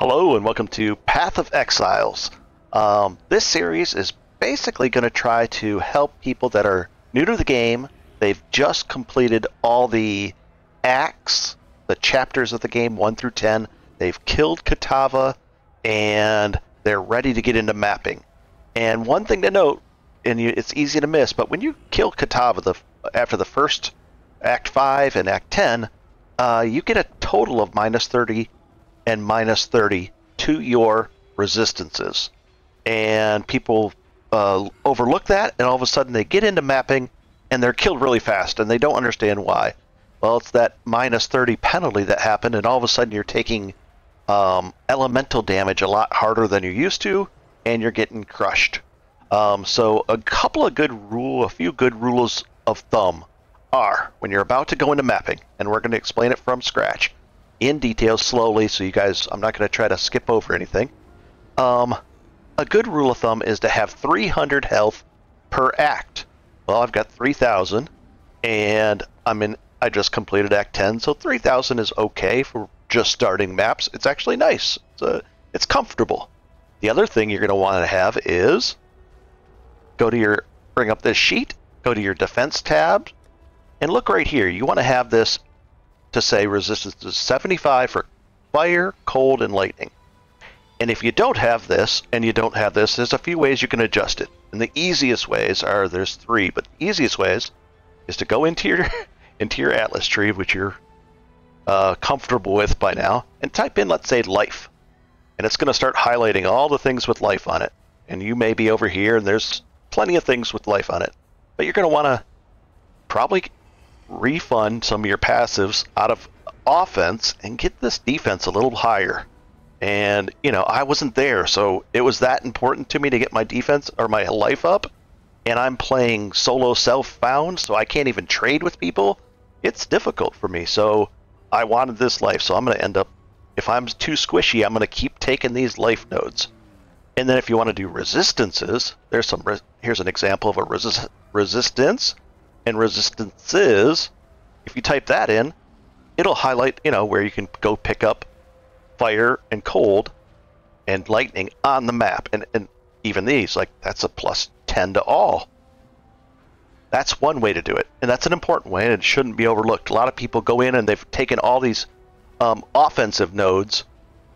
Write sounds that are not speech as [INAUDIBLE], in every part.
Hello and welcome to Path of Exiles. Um, this series is basically going to try to help people that are new to the game. They've just completed all the acts, the chapters of the game 1 through 10. They've killed Kitava and they're ready to get into mapping. And one thing to note, and you, it's easy to miss, but when you kill Kitava the, after the first Act 5 and Act 10, uh, you get a total of minus 30 and minus 30 to your resistances. And people uh, overlook that, and all of a sudden they get into mapping and they're killed really fast, and they don't understand why. Well, it's that minus 30 penalty that happened, and all of a sudden you're taking um, elemental damage a lot harder than you're used to, and you're getting crushed. Um, so, a couple of good rule, a few good rules of thumb are when you're about to go into mapping, and we're going to explain it from scratch in detail slowly, so you guys, I'm not going to try to skip over anything. Um, a good rule of thumb is to have 300 health per act. Well, I've got 3,000, and I'm in. I just completed Act 10, so 3,000 is okay for just starting maps. It's actually nice. It's, a, it's comfortable. The other thing you're going to want to have is go to your bring up this sheet, go to your defense tab, and look right here. You want to have this to say resistance is 75 for fire, cold, and lightning. And if you don't have this and you don't have this, there's a few ways you can adjust it. And the easiest ways are there's three, but the easiest ways is to go into your [LAUGHS] into your atlas tree, which you're uh, comfortable with by now, and type in let's say life, and it's going to start highlighting all the things with life on it. And you may be over here, and there's plenty of things with life on it, but you're going to want to probably refund some of your passives out of offense and get this defense a little higher. And, you know, I wasn't there, so it was that important to me to get my defense or my life up. And I'm playing solo self found, so I can't even trade with people. It's difficult for me. So I wanted this life, so I'm going to end up, if I'm too squishy, I'm going to keep taking these life nodes. And then if you want to do resistances, there's some, here's an example of a resist, resistance and resistances. If you type that in, it'll highlight, you know, where you can go pick up fire and cold and lightning on the map. And, and even these, like, that's a plus 10 to all. That's one way to do it. And that's an important way, and it shouldn't be overlooked. A lot of people go in and they've taken all these um, offensive nodes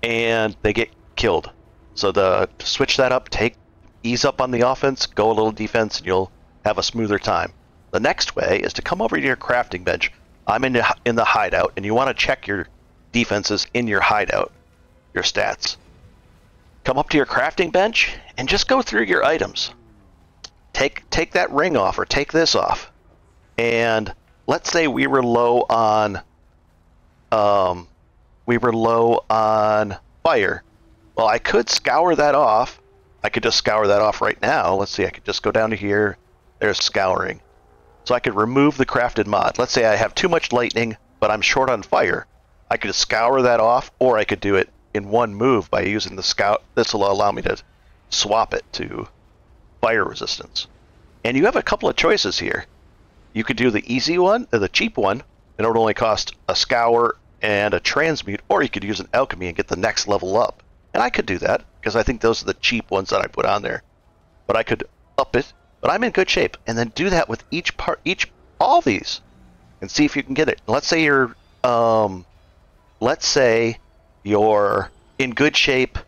and they get killed. So the switch that up, take ease up on the offense, go a little defense, and you'll have a smoother time. The next way is to come over to your crafting bench. I'm in the, in the hideout, and you want to check your defenses in your hideout, your stats. Come up to your crafting bench and just go through your items. Take take that ring off or take this off. And let's say we were low on um we were low on fire. Well, I could scour that off. I could just scour that off right now. Let's see, I could just go down to here. There's scouring. So I could remove the crafted mod. Let's say I have too much lightning, but I'm short on fire. I could scour that off, or I could do it in one move by using the scout. This will allow me to swap it to fire resistance. And you have a couple of choices here. You could do the easy one, or the cheap one, and it would only cost a scour and a transmute, or you could use an alchemy and get the next level up. And I could do that, because I think those are the cheap ones that I put on there. But I could up it but I'm in good shape. And then do that with each part, each all these, and see if you can get it. Let's say you're, um, let's say you're in good shape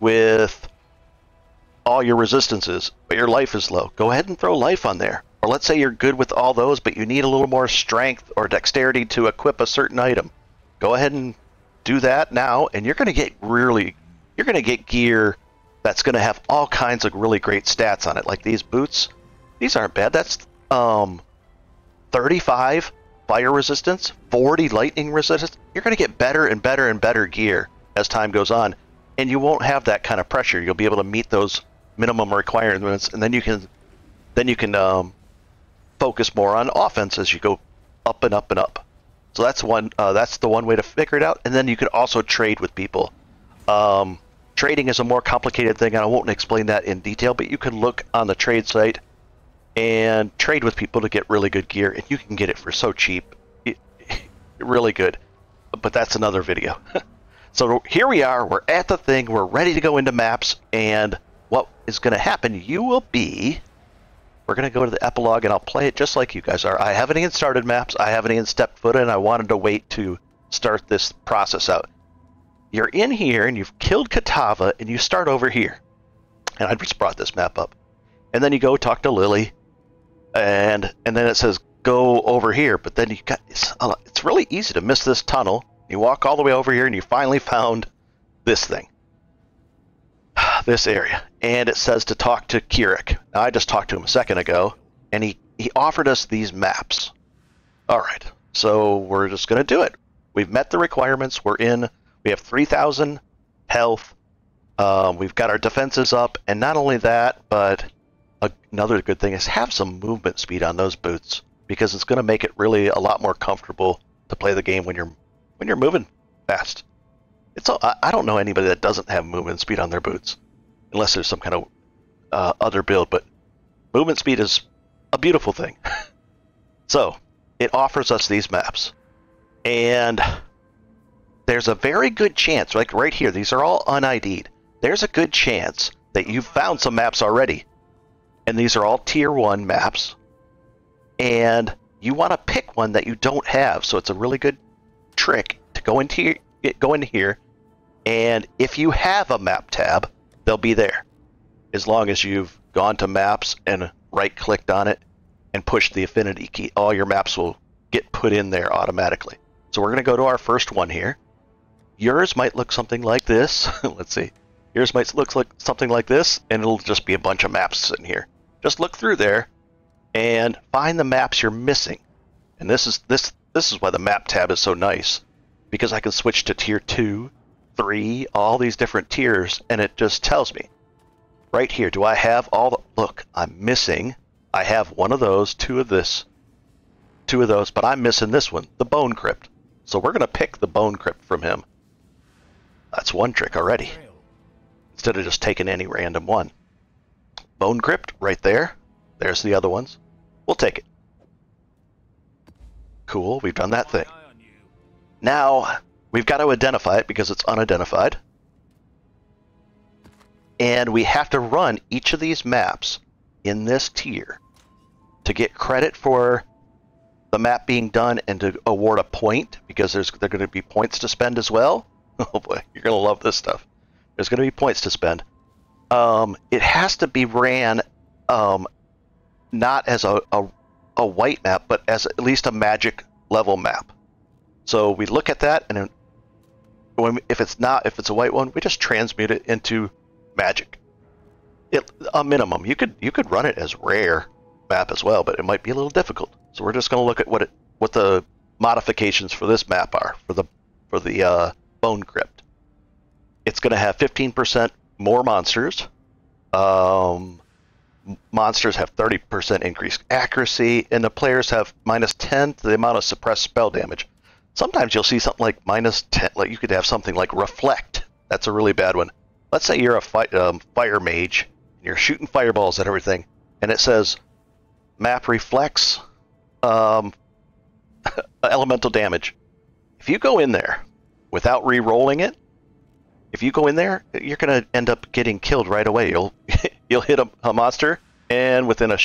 with all your resistances, but your life is low. Go ahead and throw life on there. Or let's say you're good with all those, but you need a little more strength or dexterity to equip a certain item. Go ahead and do that now, and you're going to get really, you're going to get gear that's going to have all kinds of really great stats on it. Like these boots, these aren't bad. That's um, 35 fire resistance, 40 lightning resistance. You're going to get better and better and better gear as time goes on, and you won't have that kind of pressure. You'll be able to meet those minimum requirements, and then you can then you can um, focus more on offense as you go up and up and up. So that's one. Uh, that's the one way to figure it out, and then you can also trade with people. Um, Trading is a more complicated thing, and I won't explain that in detail, but you can look on the trade site and trade with people to get really good gear, and you can get it for so cheap. It, [LAUGHS] really good. But that's another video. [LAUGHS] So here we are. We're at the thing. We're ready to go into maps. And what is going to happen? You will be. We're going to go to the epilogue, and I'll play it just like you guys are. I haven't even started maps. I haven't even stepped foot in. I wanted to wait to start this process out. You're in here, and you've killed Kitava and you start over here. And I just brought this map up. And then you go talk to Lilly, and and then it says go over here. But then you got it's, uh, it's really easy to miss this tunnel. You walk all the way over here, and you finally found this thing, [SIGHS] this area. And it says to talk to Kirac. Now I just talked to him a second ago, and he he offered us these maps. All right, so we're just gonna do it. We've met the requirements. We're in. We have 3,000 health. Um, we've got our defenses up, and not only that, but another good thing is have some movement speed on those boots because it's going to make it really a lot more comfortable to play the game when you're when you're moving fast. It's I don't know anybody that doesn't have movement speed on their boots, unless there's some kind of uh, other build. But movement speed is a beautiful thing. [LAUGHS] so it offers us these maps, and there's a very good chance, like right here, these are all unID'd. There's a good chance that you've found some maps already and these are all tier one maps. And you want to pick one that you don't have, so it's a really good trick to go into go into here, and if you have a map tab, they'll be there, as long as you've gone to maps and right clicked on it and pushed the affinity key. All your maps will get put in there automatically. So we're going to go to our first one here. Yours might look something like this. [LAUGHS] Let's see. Yours might look like something like this, and it'll just be a bunch of maps in here. Just look through there and find the maps you're missing. And this is this this is why the map tab is so nice because I can switch to tier 2, 3, all these different tiers and it just tells me right here do I have all the look, I'm missing I have one of those, two of this, two of those, but I'm missing this one, the bone crypt. So we're going to pick the bone crypt from him. That's one trick already. Instead of just taking any random one. Bone Crypt, right there. There's the other ones. We'll take it. Cool, we've done that thing. Now, we've got to identify it because it's unidentified. And we have to run each of these maps in this tier to get credit for the map being done and to award a point because there's there are going to be points to spend as well. [LAUGHS] Oh boy, you're to love this stuff. There's going to be points to spend um, it has to be ran um, not as a, a, a white map, but as at least a magic level map. So we look at that, and when, if it's not, if it's a white one, we just transmute it into magic. It, a minimum. You could you could run it as rare map as well, but it might be a little difficult. So we're just going to look at what it what the modifications for this map are for the for the uh, bone crypt. It's going to have 15% more monsters. Um, monsters have 30% increased accuracy, and the players have minus 10 to the amount of suppressed spell damage. Sometimes you'll see something like minus 10, like you could have something like Reflect. That's a really bad one. Let's say you're a fi- um, fire mage, and you're shooting fireballs at everything, and it says map reflects um, [LAUGHS] elemental damage. If you go in there without re rolling it, if you go in there, you're going to end up getting killed right away. You'll [LAUGHS] you'll hit a, a monster, and within a,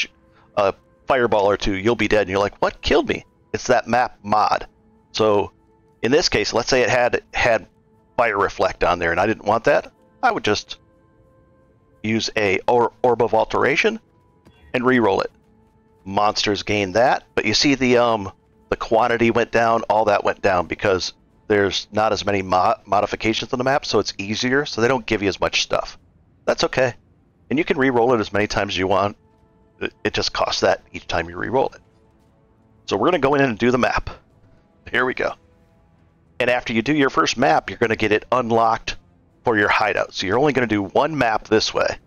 a fireball or two, you'll be dead. And you're like, "What killed me?" It's that map mod. So, in this case, let's say it had had fire reflect on there, and I didn't want that. I would just use a or, orb of alteration and re-roll it. Monsters gain that, but you see the um the quantity went down, all that went down because there's not as many mo- modifications on the map, so it's easier, so they don't give you as much stuff. That's okay. And you can re-roll it as many times as you want. It just costs that each time you re-roll it. So we're going to go in and do the map. Here we go. And after you do your first map, you're going to get it unlocked for your hideout. So you're only going to do one map this way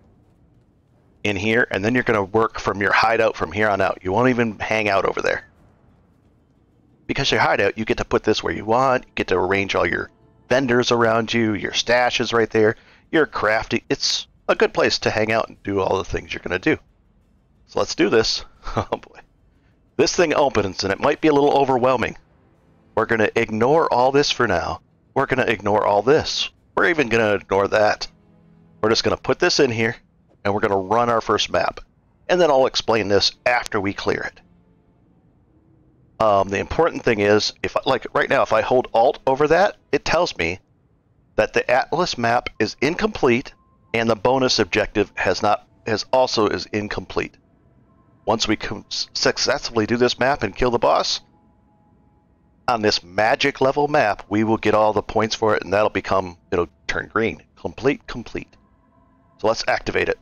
in here, and then you're going to work from your hideout from here on out. You won't even hang out over there because your hideout, you get to put this where you want. You get to arrange all your vendors around you. Your stash is right there. You're crafty. It's a good place to hang out and do all the things you're going to do. So let's do this. [LAUGHS] Oh boy. This thing opens and it might be a little overwhelming. We're going to ignore all this for now. we're going to ignore all this. We're even going to ignore that. We're just going to put this in here, and we're going to run our first map. And then I'll explain this after we clear it. Um, the important thing is, if like right now, if I hold Alt over that, it tells me that the Atlas map is incomplete and the bonus objective has not has also is incomplete. Once we successfully do this map and kill the boss on this magic level map, we will get all the points for it, and that'll become it'll turn green. Complete, complete. So let's activate it,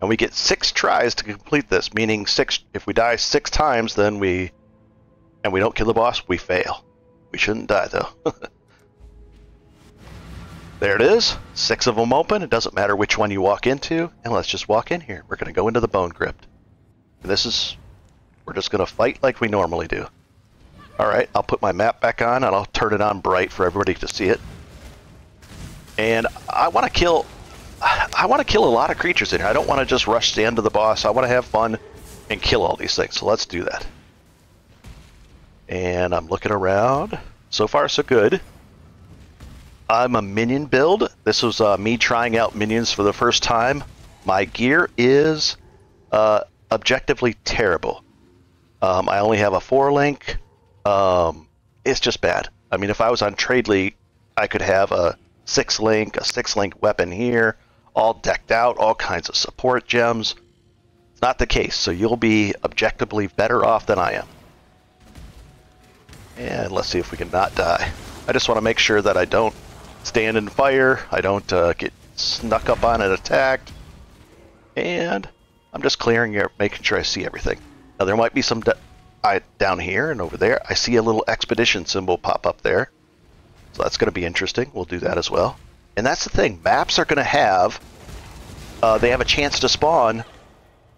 and we get six tries to complete this. Meaning six. If we die six times, then we and we don't kill the boss, we fail. We shouldn't die though. [LAUGHS] there it is. Six of them open. It doesn't matter which one you walk into. And let's just walk in here. We're going to go into the bone crypt. This is... We're just going to fight like we normally do. Alright, I'll put my map back on and I'll turn it on bright for everybody to see it. And I want to kill... I want to kill a lot of creatures in here. I don't want to just rush the end of the boss. I want to have fun and kill all these things. So let's do that. And I'm looking around. So far, so good. I'm a minion build. This was uh, me trying out minions for the first time. My gear is uh, objectively terrible. Um, I only have a four link. Um, it's just bad. I mean, if I was on Trade League, I could have a six link, a six link weapon here, all decked out, all kinds of support gems. It's not the case, so you'll be objectively better off than I am. And let's see if we can not die. I just want to make sure that I don't stand in fire, I don't uh, get snuck up on and attacked, and I'm just clearing here, making sure I see everything. Now there might be some I, down here and over there. I see a little expedition symbol pop up there, so that's going to be interesting. We'll do that as well. And that's the thing, maps are going to have, uh, they have a chance to spawn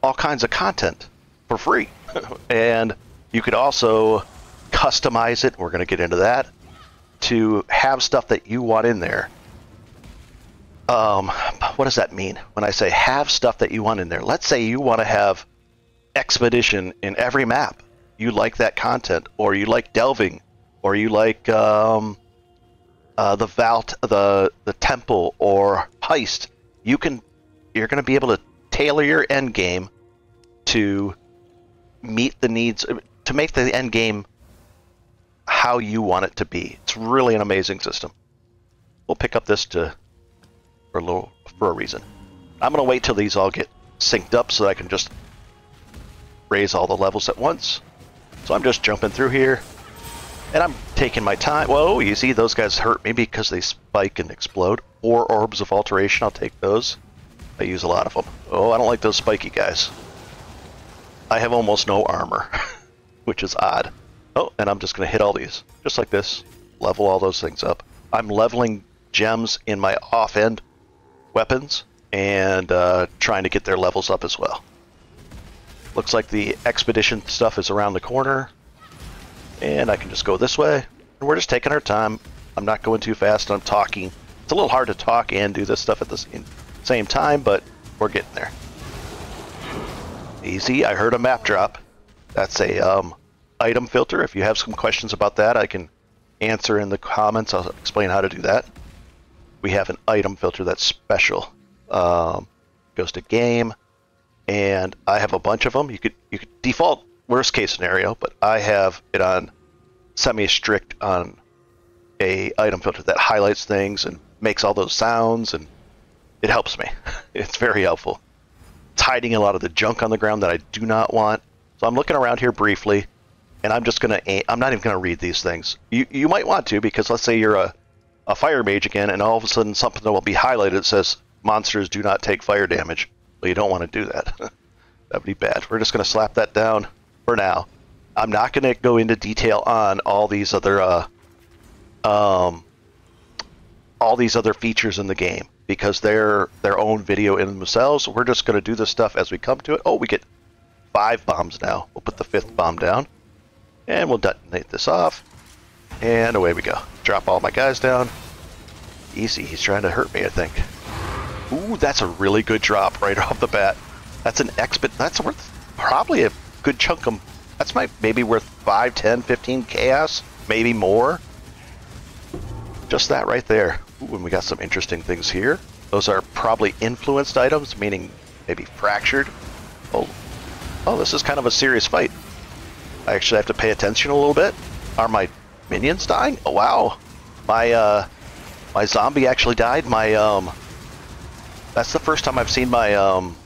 all kinds of content for free. [LAUGHS] and you could also customize it, we're going to get into that, to have stuff that you want in there. Um, what does that mean when I say have stuff that you want in there? Let's say you want to have expedition in every map. You like that content, or you like delving, or you like um, uh, the vault, the the temple, or heist. You can, you're going to be able to tailor your end game to meet the needs to make the end game how you want it to be. It's really an amazing system. We'll pick up this to for a little for a reason. I'm gonna wait till these all get synced up so I can just raise all the levels at once. So I'm just jumping through here. And I'm taking my time. Whoa, you see those guys hurt me because they spike and explode. Or orbs of alteration, I'll take those. I use a lot of them. Oh, I don't like those spiky guys. I have almost no armor, [LAUGHS] which is odd. Oh, and I'm just going to hit all these, just like this. Level all those things up. I'm leveling gems in my off-end weapons and uh, trying to get their levels up as well. Looks like the expedition stuff is around the corner. And I can just go this way. And we're just taking our time. I'm not going too fast. I'm talking. It's a little hard to talk and do this stuff at the same time, but we're getting there. Easy. I heard a map drop. That's a um, item filter. If you have some questions about that, I can answer in the comments. I'll explain how to do that. We have an item filter that's special. Um, goes to game, and I have a bunch of them. You could you could default worst case scenario, but I have it on semi strict on a item filter that highlights things and makes all those sounds, and it helps me. [LAUGHS] it's very helpful. It's hiding a lot of the junk on the ground that I do not want. So I'm looking around here briefly and I'm just gonna I'm not even gonna read these things. You you might want to because let's say you're a a fire mage again, and all of a sudden something that will be highlighted that says monsters do not take fire damage. Well, you don't want to do that. [LAUGHS] That'd be bad. We're just gonna slap that down for now. I'm not gonna go into detail on all these other uh, um all these other features in the game because they're their own video in themselves. We're just gonna do this stuff as we come to it. Oh, we get five bombs now. We'll put the fifth bomb down. And we'll detonate this off. And away we go. Drop all my guys down. Easy, he's trying to hurt me, I think. Ooh, that's a really good drop right [LAUGHS] off the bat. That's an expert. That's worth probably a good chunk of... That's my maybe worth 5, 10, 15 chaos. Maybe more. just that right there. Ooh, and we got some interesting things here. Those are probably influenced items, meaning maybe fractured. Oh, oh, this is kind of a serious fight. I actually have to pay attention a little bit. Are my minions dying? Oh, wow. My, uh, my zombie actually died. My, um, that's the first time I've seen my, um,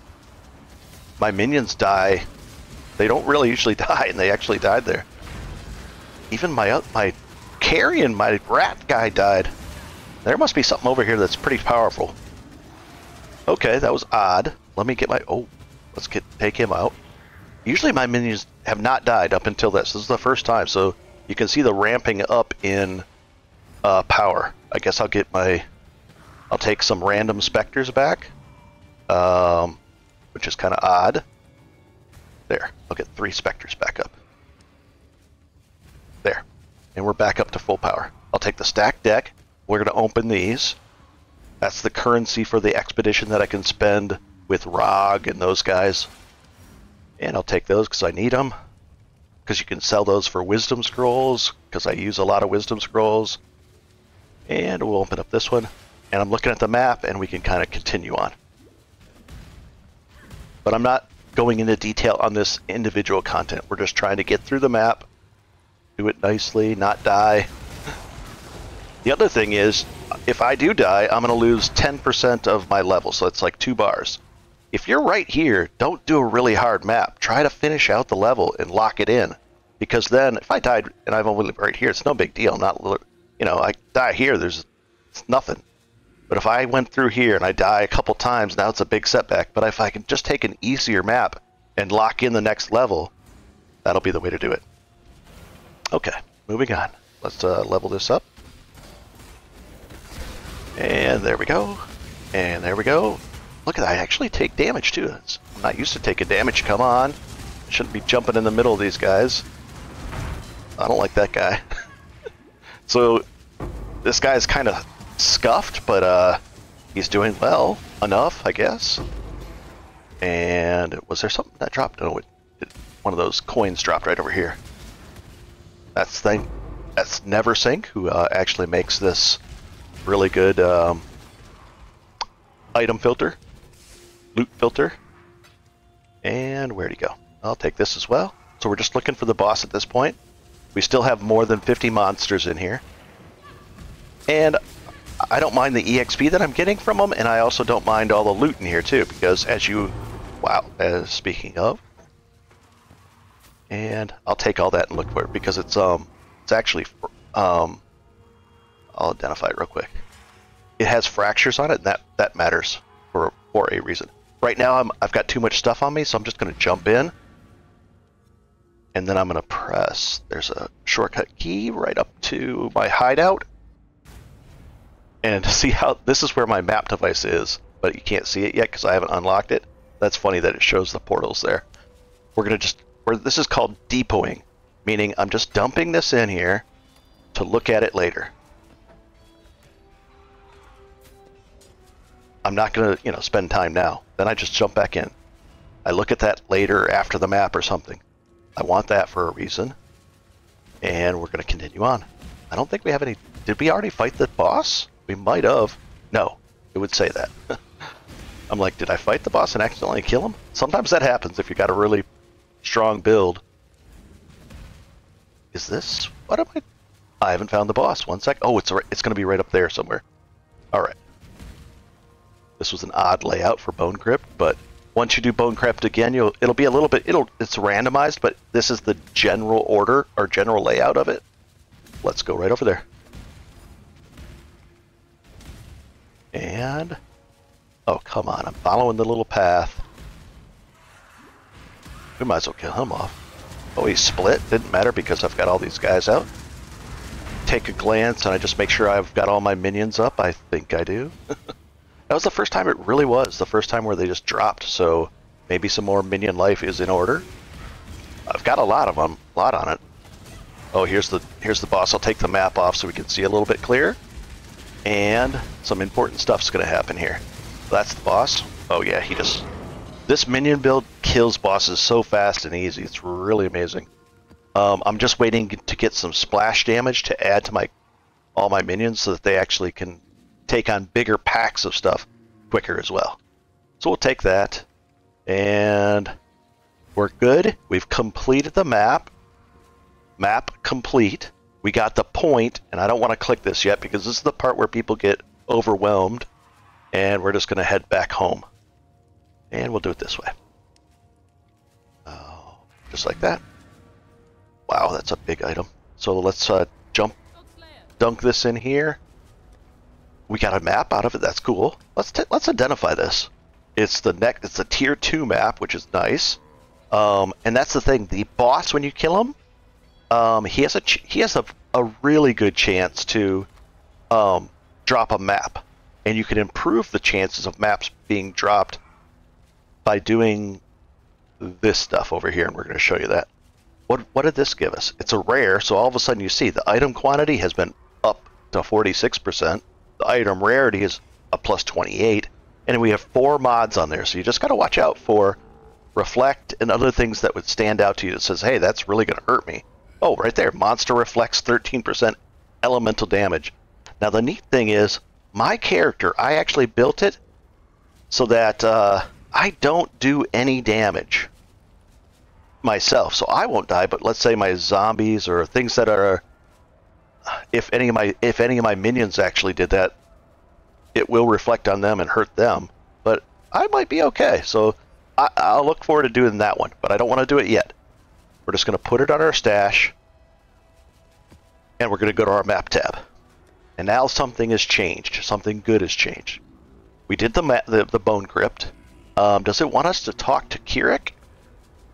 my minions die. They don't really usually [LAUGHS] die, and they actually died there. Even my, uh, my carrion, my rat guy died. There must be something over here that's pretty powerful. Okay, that was odd. Let me get my... Oh, let's get take him out. Usually my minions have not died up until this. This is the first time, so you can see the ramping up in uh, power. I guess I'll get my... I'll take some random specters back, um, which is kind of odd. There, I'll get three specters back up. There, and we're back up to full power. I'll take the stack deck. We're going to open these. That's the currency for the expedition that I can spend with Rog and those guys. And I'll take those because I need them. Because you can sell those for wisdom scrolls, because I use a lot of wisdom scrolls. And we'll open up this one. And I'm looking at the map, and we can kind of continue on. But I'm not going into detail on this individual content. We're just trying to get through the map, do it nicely, not die. [LAUGHS] The other thing is, if I do die, I'm going to lose 10% of my level, so it's like two bars. If you're right here, don't do a really hard map. Try to finish out the level and lock it in. Because then, if I died and I'm only right here, it's no big deal. Not, you know, I die here, there's nothing. But if I went through here and I die a couple times, now it's a big setback. But if I can just take an easier map and lock in the next level, that'll be the way to do it. Okay, moving on. Let's uh, level this up. And there we go. And there we go. Look at that, I actually take damage too. I'm not used to taking damage, come on. I shouldn't be jumping in the middle of these guys. I don't like that guy. [LAUGHS] so, this guy's kind of scuffed, but uh, he's doing well enough, I guess. And was there something that dropped? No, it, it, one of those coins dropped right over here. That's thing. That's Neversink, who uh, actually makes this really good um, item filter loot filter. And where'd he go? I'll take this as well. So we're just looking for the boss at this point. We still have more than 50 monsters in here. And I don't mind the EXP that I'm getting from them, and I also don't mind all the loot in here too, because as you, wow, as speaking of, and I'll take all that and look for it because it's um, it's actually um, I'll identify it real quick. It has fractures on it, and that that matters for for a reason. Right now, I'm, I've got too much stuff on me, so I'm just going to jump in. And then I'm going to press, there's a shortcut key right up to my hideout. And [LAUGHS] see how, this is where my map device is, but you can't see it yet because I haven't unlocked it. That's funny that it shows the portals there. We're going to just, we're, this is called depoting, meaning I'm just dumping this in here to look at it later. I'm not going to, you know, spend time now. Then I just jump back in. I look at that later after the map or something. I want that for a reason. And we're going to continue on. I don't think we have any... Did we already fight the boss? We might have. No, it would say that. [LAUGHS] I'm like, did I fight the boss and accidentally kill him? Sometimes that happens if you got a really strong build. Is this... What am I... I haven't found the boss. One sec. Oh, it's, it's going to be right up there somewhere. All right. This was an odd layout for Bone Crypt, but once you do Bone Crypt again, you'll it'll be a little bit it'll it's randomized, but this is the general order or general layout of it. Let's go right over there. And oh come on, I'm following the little path. We might as well kill him off. Oh, he split. Didn't matter because I've got all these guys out. Take a glance and I just make sure I've got all my minions up. I think I do. [LAUGHS] That was the first time it really was. The first time where they just dropped. So maybe some more minion life is in order. I've got a lot of them. A lot on it. Oh, here's the here's the boss. I'll take the map off so we can see a little bit clearer. And some important stuff's going to happen here. That's the boss. Oh yeah, he just... This minion build kills bosses so fast and easy. It's really amazing. Um, I'm just waiting to get some splash damage to add to my all my minions so that they actually can take on bigger packs of stuff quicker as well. So we'll take that, and we're good. We've completed the map. Map complete. We got the point, and I don't want to click this yet because this is the part where people get overwhelmed, and we're just going to head back home. And we'll do it this way. Oh, just like that. Wow, that's a big item. So let's uh, jump, dunk this in here. We got a map out of it. That's cool. Let's let's identify this. It's the neck. It's the tier two map, which is nice. Um, and that's the thing. The boss, when you kill him, um, he has a he has a, a really good chance to um, drop a map, and you can improve the chances of maps being dropped by doing this stuff over here, and we're going to show you that. What what did this give us? It's a rare, so all of a sudden you see the item quantity has been up to 46%. The item rarity is a plus 28, and we have four mods on there, so you just got to watch out for reflect and other things that would stand out to you that says, hey, that's really going to hurt me. Oh, right there, monster reflects 13% elemental damage. Now the neat thing is, my character, I actually built it so that uh, I don't do any damage myself, so I won't die. But let's say my zombies or things that are, if any of my if any of my minions actually did that, it will reflect on them and hurt them. But I might be okay. So I, I'll look forward to doing that one, but I don't want to do it yet. We're just going to put it on our stash, and we're going to go to our map tab. And now something has changed. Something good has changed. We did the the, the bone crypt. Um, does it want us to talk to Kirac?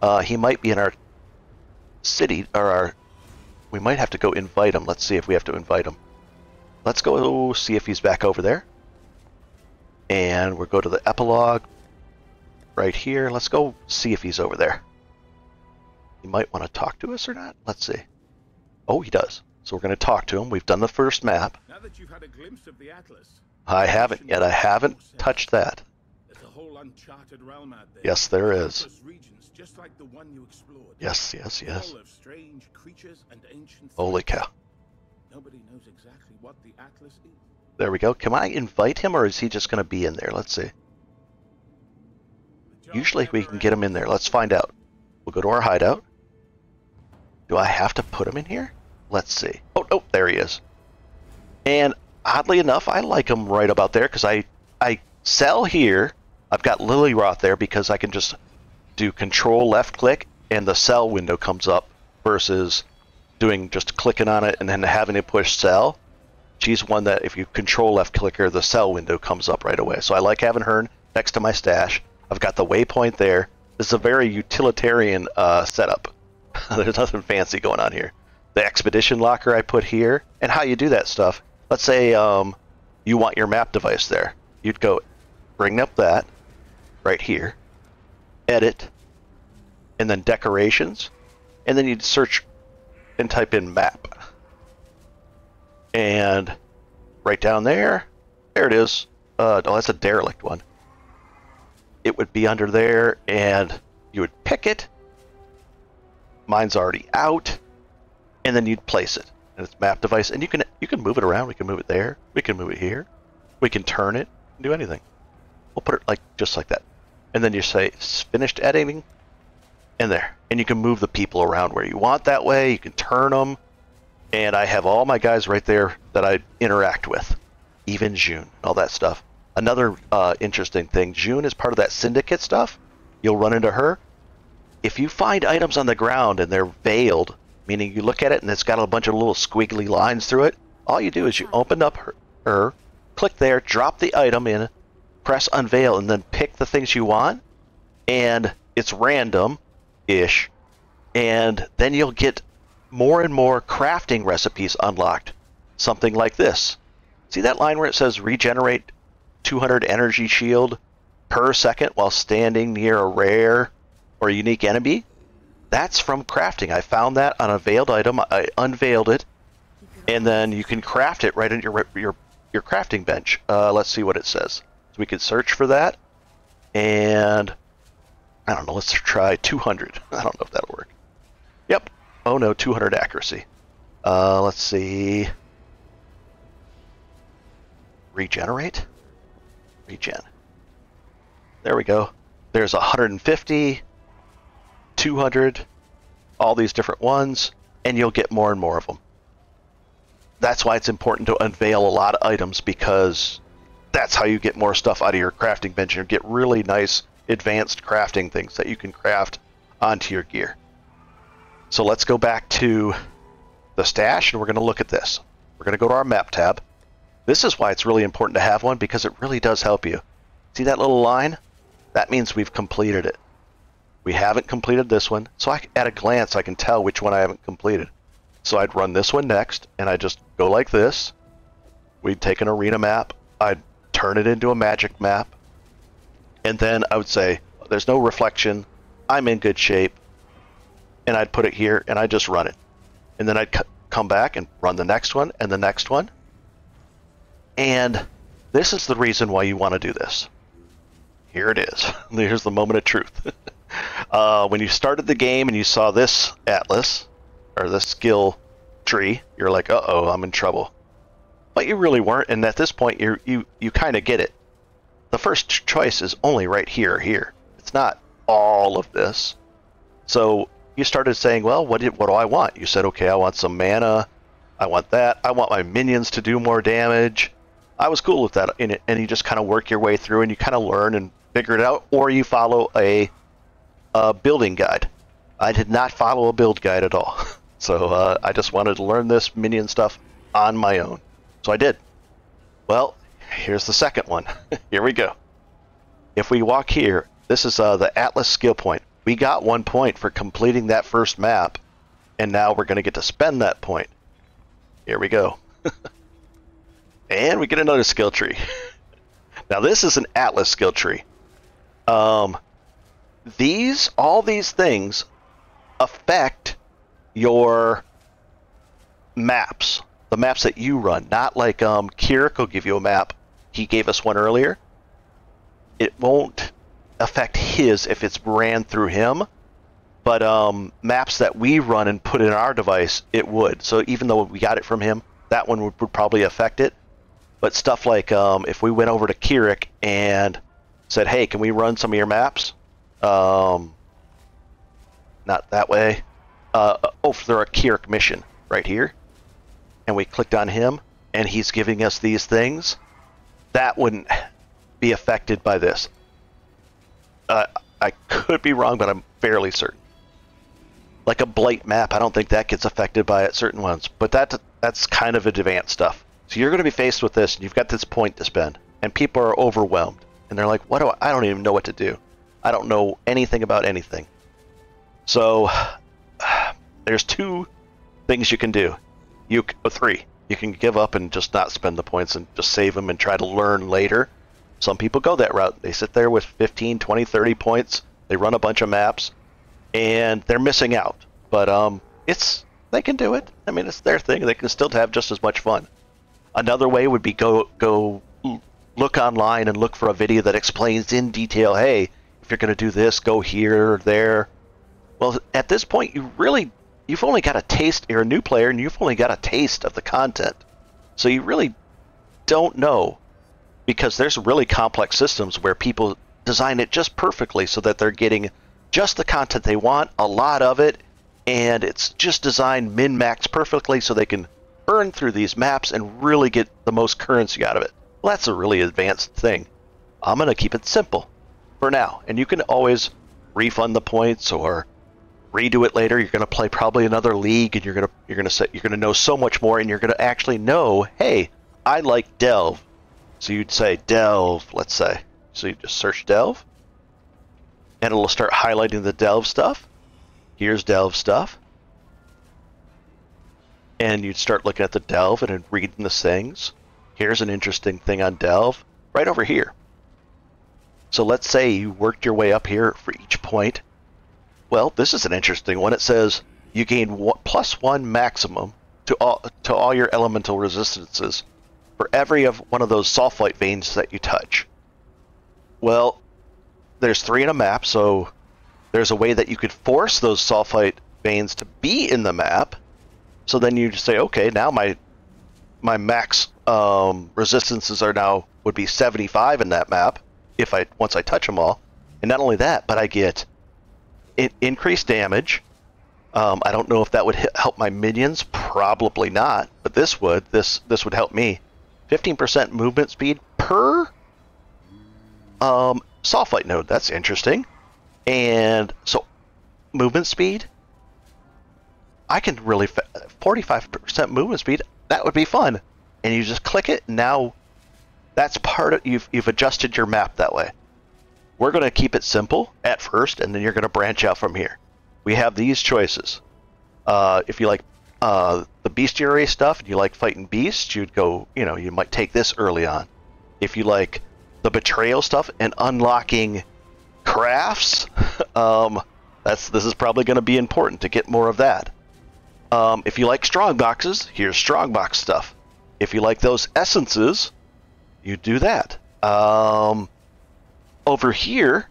Uh, he might be in our city, or our... We might have to go invite him. Let's see if we have to invite him. Let's go see if he's back over there. And we'll go to the epilogue right here. Let's go see if he's over there. He might want to talk to us or not. Let's see. Oh, he does. So we're going to talk to him. We've done the first map. Now that you've had a glimpse of the Atlas, I haven't yet. I haven't touched that. there's a whole uncharted realm out there. Yes, there is. Just like the one you explored. Yes, yes, yes. Full of strange creatures and ancient Holy cow. Nobody knows exactly what the Atlas is. There we go. Can I invite him or is he just going to be in there? Let's see. Usually we can get him in there. Let's find out. We'll go to our hideout. Do I have to put him in here? Let's see. Oh, oh, there he is. And oddly enough, I like him right about there because I, I sell here. I've got Lilly Roth there because I can just do control left click and the sell window comes up versus doing just clicking on it and then having to push sell. She's one that if you control left clicker, the sell window comes up right away. So I like having her next to my stash. I've got the waypoint there. This is a very utilitarian uh, setup. [LAUGHS] There's nothing fancy going on here. The expedition locker I put here, and how you do that stuff. Let's say um, you want your map device there. You'd go bring up that right here, edit, and then decorations, and then you'd search and type in map. And right down there, there it is. Uh, that's a derelict one. It would be under there, and you would pick it. Mine's already out, and then you'd place it. And it's map device, and you can you can move it around. We can move it there. We can move it here. We can turn it. Do anything. We'll put it like just like that, and then you say finished editing, and there, and you can move the people around where you want that way. You can turn them, and I have all my guys right there that I interact with, even Jun, all that stuff. Another uh, interesting thing, Jun is part of that syndicate stuff. You'll run into her. If you find items on the ground and they're veiled, meaning you look at it and it's got a bunch of little squiggly lines through it, all you do is you open up her, her click there, drop the item in, press unveil, and then pick the things you want, and it's random ish, and then you'll get more and more crafting recipes unlocked. Something like this. See that line where it says regenerate 200 energy shield per second while standing near a rare or unique enemy? That's from crafting. I found that on a veiled item. I unveiled it, and then you can craft it right in your your your crafting bench. Uh, let's see what it says. So we could search for that, and I don't know. Let's try 200. [LAUGHS] I don't know if that'll work. Yep. Oh no, 200 accuracy. Uh, let's see. regenerate? Regen. There we go. There's 150, 200, all these different ones, and you'll get more and more of them. That's why it's important to unveil a lot of items because that's how you get more stuff out of your crafting bench and get really nice advanced crafting things that you can craft onto your gear. So let's go back to the stash and we're going to look at this. We're going to go to our map tab. This is why it's really important to have one because it really does help you. See that little line? That means we've completed it. We haven't completed this one, so I, at a glance I can tell which one I haven't completed. So I'd run this one next, and I just go like this. We'd take an arena map, I'd turn it into a magic map, and then I would say, there's no reflection, I'm in good shape, and I'd put it here, and I'd just run it. And then I'd come back and run the next one, and the next one. And this is the reason why you want to do this. Here it is. [LAUGHS] Here's the moment of truth. [LAUGHS] uh, when you started the game and you saw this atlas, or this skill tree, you're like, uh oh, I'm in trouble. But you really weren't, and at this point, you you you kind of get it. The first choice is only right here, here. It's not all of this. So you started saying, well, what did, what do I want? You said, okay, I want some mana. I want that. I want my minions to do more damage. I was cool with that, and, and you just kind of work your way through, and you kind of learn and figure it out, or you follow a, a building guide. I did not follow a build guide at all. [LAUGHS] So uh, I just wanted to learn this minion stuff on my own. So I did. Well, here's the second one. [LAUGHS] here we go. If we walk here, this is uh, the Atlas skill point. We got one point for completing that first map, and now we're going to get to spend that point. Here we go. [LAUGHS] and we get another skill tree. [LAUGHS] now this is an Atlas skill tree. Um, these, all these things affect your maps, the maps that you run, not like um, Kirac will give you a map. He gave us one earlier. It won't affect his if it's ran through him, but um, maps that we run and put in our device, it would. So even though we got it from him, that one would, would probably affect it. But stuff like um, if we went over to Kirac and said, "Hey, can we run some of your maps?" Um, not that way uh, oh, for a Kirac mission right here, and we clicked on him, and he's giving us these things, that wouldn't be affected by this. Uh, I could be wrong, but I'm fairly certain. Like a blight map, I don't think that gets affected by it, certain ones, but that that's kind of advanced stuff. So you're going to be faced with this, and you've got this point to spend, and people are overwhelmed, and they're like, "What do I, I don't even know what to do. I don't know anything about anything." So [SIGHS] there's two things you can do. You three. You can give up and just not spend the points and just save them and try to learn later. Some people go that route. They sit there with 15, 20, 30 points. They run a bunch of maps and they're missing out. But um it's they can do it. I mean, it's their thing. They can still have just as much fun. Another way would be go go look online and look for a video that explains in detail, hey, if you're going to do this, go here or there. Well, at this point, you really you've only got a taste. You're a new player, and you've only got a taste of the content, so you really don't know because there's really complex systems where people design it just perfectly so that they're getting just the content they want, a lot of it, and it's just designed min max perfectly so they can burn through these maps and really get the most currency out of it. Well, that's a really advanced thing. I'm going to keep it simple for now, and you can always refund the points or redo it later. You're going to play probably another league, and you're going to you're going to set you're going to know so much more, and you're going to actually know, hey, I like Delve. So you'd say Delve, let's say. So you just search Delve, and it'll start highlighting the Delve stuff. Here's Delve stuff. And you'd start looking at the Delve and reading the things. Here's an interesting thing on Delve, right over here. So let's say you worked your way up here for each point, well, this is an interesting one. It says you gain one, plus one maximum to all to all your elemental resistances for every of one of those sulfite veins that you touch. Well, there's three in a map, so there's a way that you could force those sulfite veins to be in the map. So then you just say, okay, now my my max um, resistances are now would be 75 in that map if I once I touch them all. And not only that, but I get in, increased damage. Um, I don't know if that would help my minions. Probably not, but this would. This this would help me. 15% movement speed per um, Sulfite node. That's interesting. And so, movement speed. I can really 45% movement speed. That would be fun. And you just click it. Now, that's part of you've you've adjusted your map that way. We're going to keep it simple at first, and then you're going to branch out from here. We have these choices. Uh, if you like uh, the bestiary stuff and you like fighting beasts, you'd go. You know, you might take this early on. If you like the betrayal stuff and unlocking crafts, [LAUGHS] um, that's this is probably going to be important to get more of that. Um, if you like strong boxes, here's strong box stuff. If you like those essences, you do that. Um, over here,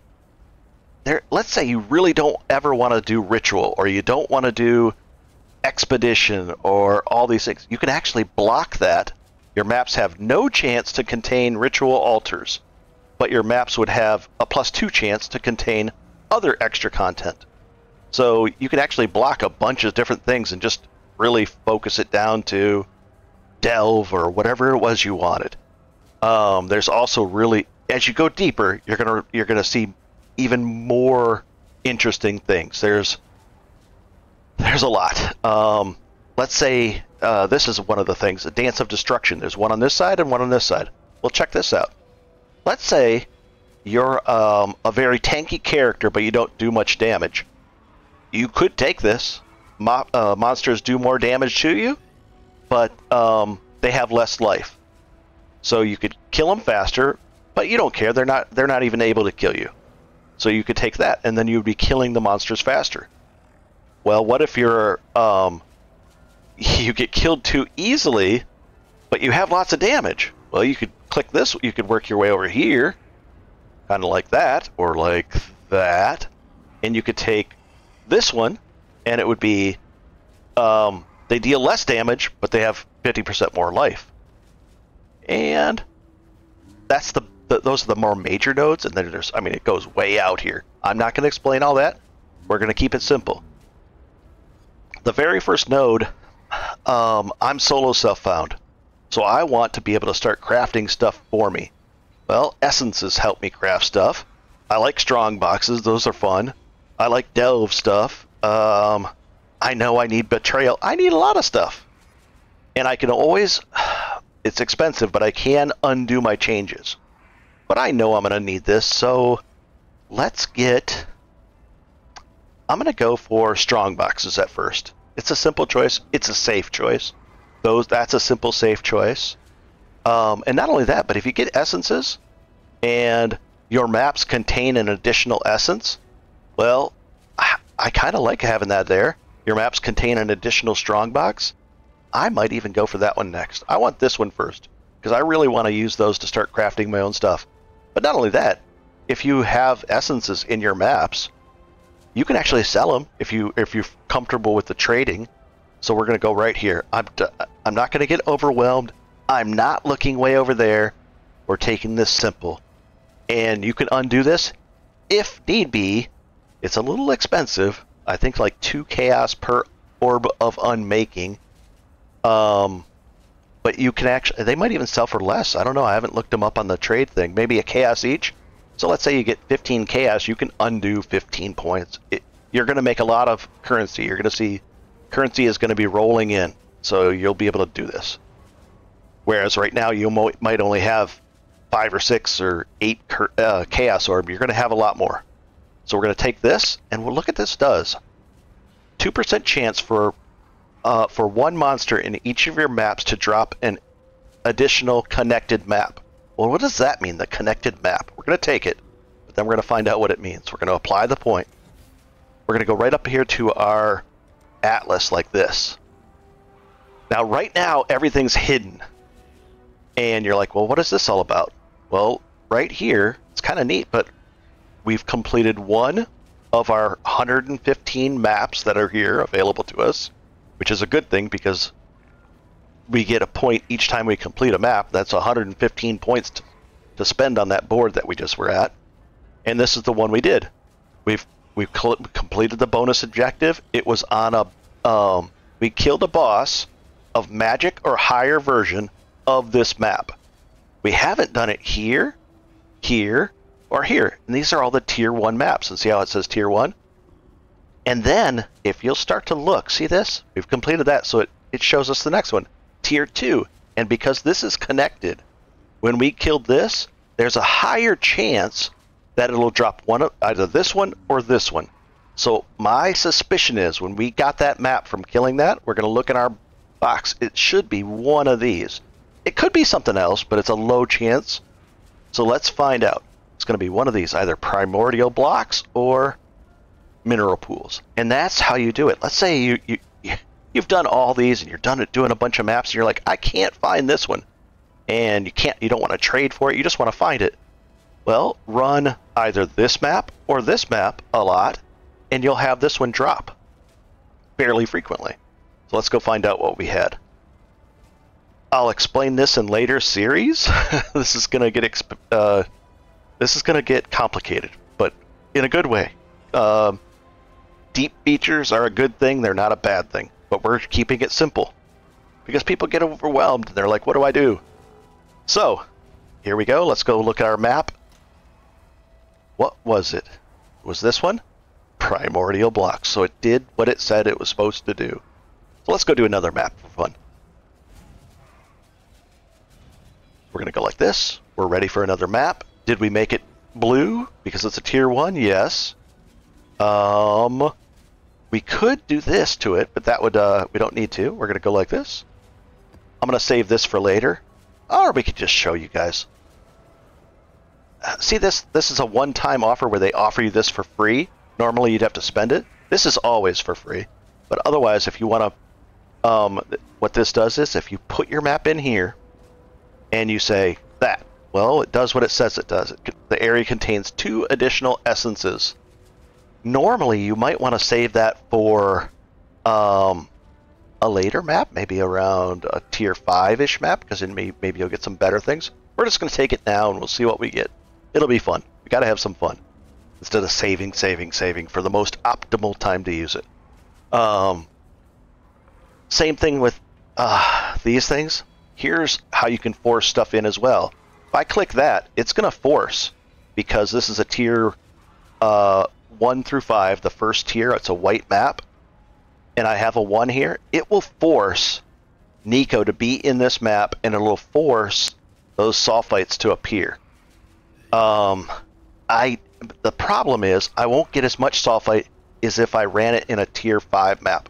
there. Let's say you really don't ever want to do ritual, or you don't want to do expedition, or all these things. You can actually block that. Your maps have no chance to contain ritual altars, but your maps would have a plus two chance to contain other extra content. So you can actually block a bunch of different things and just really focus it down to delve or whatever it was you wanted. Um, there's also really as you go deeper, you're gonna you're gonna see even more interesting things. There's there's a lot. Um, let's say uh, this is one of the things, a dance of destruction. There's one on this side and one on this side. Well, check this out. Let's say you're um, a very tanky character, but you don't do much damage. You could take this. Mo- uh, monsters do more damage to you, but um, they have less life. So you could kill them faster, but you don't care. They're not. They're not even able to kill you. So you could take that, and then you'd be killing the monsters faster. Well, what if you're um, [LAUGHS] you get killed too easily, but you have lots of damage? Well, you could click this. You could work your way over here, kind of like that, or like that, and you could take this one, and it would be um, they deal less damage, but they have 50% more life. And that's the, the, those are the more major nodes, and then there's I mean it goes way out here. I'm not going to explain all that. We're going to keep it simple. The very first node, um, I'm solo self-found, so I want to be able to start crafting stuff for me. Well, essences help me craft stuff. I like strong boxes; those are fun. I like delve stuff. Um, I know I need betrayal. I need a lot of stuff, and I can always [SIGHS] it's expensive, but I can undo my changes. But I know I'm going to need this, so let's get... I'm going to go for strong boxes at first. It's a simple choice. It's a safe choice. Those That's a simple, safe choice. Um, and not only that, but if you get essences and your maps contain an additional essence, well, I, I kind of like having that there. Your maps contain an additional strong box. I might even go for that one next. I want this one first because I really want to use those to start crafting my own stuff. But not only that, if you have essences in your maps, you can actually sell them if you if you're comfortable with the trading. So we're going to go right here. I'm d- I'm not going to get overwhelmed. I'm not looking way over there. We're taking this simple. And you can undo this if need be. It's a little expensive. I think like 2 chaos per orb of unmaking. Um, but you can actually, they might even sell for less. I don't know. I haven't looked them up on the trade thing. Maybe a chaos each. So let's say you get 15 chaos, you can undo 15 points. It, you're going to make a lot of currency. You're going to see currency is going to be rolling in. So you'll be able to do this. Whereas right now you mo- might only have five or six or eight uh, chaos orb. You're going to have a lot more. So we're going to take this and we'll look at this does. 2% chance for uh, for one monster in each of your maps to drop an additional connected map. Well, what does that mean, the connected map? We're going to take it, but then we're going to find out what it means. We're going to apply the point. We're going to go right up here to our atlas like this. Now, right now, everything's hidden. And you're like, well, what is this all about? Well, right here, it's kind of neat, but we've completed one of our 115 maps that are here available to us which is a good thing because we get a point each time we complete a map. That's 115 points to, to spend on that board that we just were at. And this is the one we did. We've we've completed the bonus objective. It was on a um, we killed a boss of magic or higher version of this map. We haven't done it here, here, or here. And these are all the tier 1 maps. And see how it says tier 1? And then, if you'll start to look, see this? We've completed that, so it, it shows us the next one, tier 2. And because this is connected, when we killed this, there's a higher chance that it'll drop one of either this one or this one. So my suspicion is when we got that map from killing that, we're going to look in our box. It should be one of these. It could be something else, but it's a low chance. So let's find out. It's going to be one of these, either primordial blocks or mineral pools. And that's how you do it. Let's say you, you you've done all these and you're done it doing a bunch of maps and you're like, I can't find this one. And you can't you don't want to trade for it, you just want to find it. Well, run either this map or this map a lot, and you'll have this one drop fairly frequently. So let's go find out what we had. I'll explain this in later series. [LAUGHS] this is gonna get uh, this is gonna get complicated, but in a good way. Um, deep features are a good thing; they're not a bad thing. But we're keeping it simple because people get overwhelmed. They're like, "What do I do?" So, here we go. Let's go look at our map. What was it? Was this one? Primordial blocks. So it did what it said it was supposed to do. So let's go do another map for fun. We're going to go like this. We're ready for another map. Did we make it blue because it's a tier 1? Yes. Um, we could do this to it, but that would, uh, we don't need to. We're going to go like this. I'm going to save this for later. Or we could just show you guys. See this? This is a one-time offer where they offer you this for free. Normally you'd have to spend it. This is always for free. But otherwise, if you want to, um, what this does is if you put your map in here, and you say that, well, it does what it says it does. It, the area contains two additional essences. Normally, you might want to save that for um, a later map, maybe around a tier 5-ish map, because then may, maybe you'll get some better things. We're just going to take it now, and we'll see what we get. It'll be fun. We got to have some fun. Instead of saving, saving, saving for the most optimal time to use it. Um, same thing with uh, these things here's how you can force stuff in as well. If I click that, it's going to force because this is a tier uh, 1 through 5, the first tier, it's a white map, and I have a 1 here. It will force Niko to be in this map, and it will force those sulfites to appear. Um, I the problem is I won't get as much sulfite as if I ran it in a tier 5 map.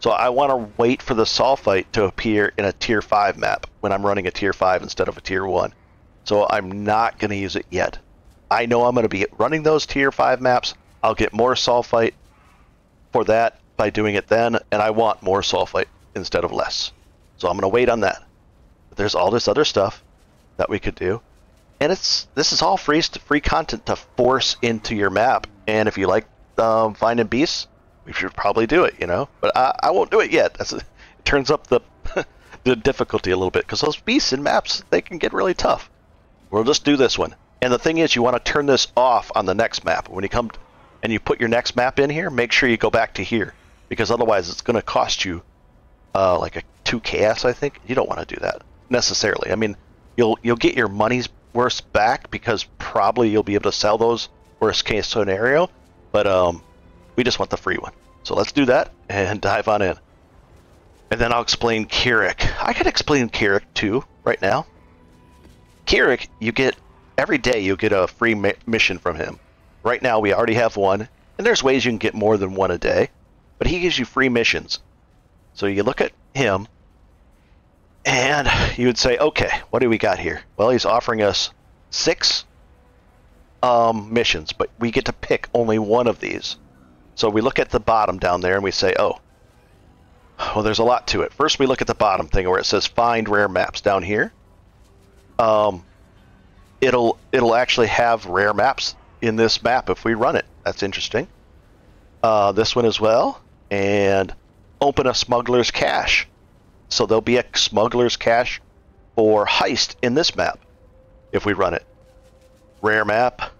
So I want to wait for the sulfite to appear in a tier 5 map when I'm running a tier 5 instead of a tier 1. So I'm not going to use it yet. I know I'm going to be running those tier 5 maps. I'll get more sulfite for that by doing it then, and I want more sulfite instead of less. So I'm going to wait on that. But there's all this other stuff that we could do. And it's this is all free free content to force into your map. And if you like um, finding beasts, we should probably do it, you know. But I, I won't do it yet. That's a, it turns up the [LAUGHS] the difficulty a little bit because those beasts in maps they can get really tough. We'll just do this one. And the thing is, you want to turn this off on the next map. When you come and you put your next map in here, make sure you go back to here because otherwise it's going to cost you uh, like a two chaos. I think you don't want to do that necessarily. I mean, you'll you'll get your money's worth back because probably you'll be able to sell those worst case scenario. But um, we just want the free one. So let's do that and [LAUGHS] dive on in. And then I'll explain Kirac. I could explain Kirac too right now. Kirac, you get every day you get a free mi mission from him. Right now we already have one, and there's ways you can get more than one a day, but he gives you free missions. So you look at him, and you would say, okay, what do we got here? Well, he's offering us six um, missions, but we get to pick only one of these. So we look at the bottom down there and we say, oh, well, there's a lot to it. First, we look at the bottom thing where it says find rare maps down here. Um, it'll it'll actually have rare maps in this map if we run it. That's interesting. Uh, this one as well, and open a smuggler's cache. So there'll be a smuggler's cache for heist in this map if we run it. Rare map,